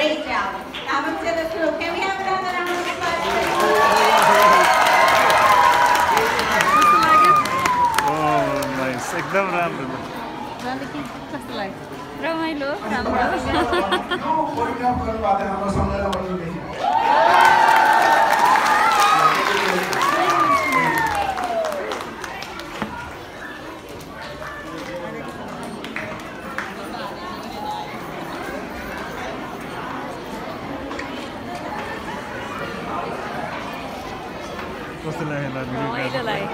great job. Now to. Can we have another round of applause? Oh, nice. एकदम राम्रो राम्रो के कस्तो लाग्यो रमाइलो राम्रो कसैलाई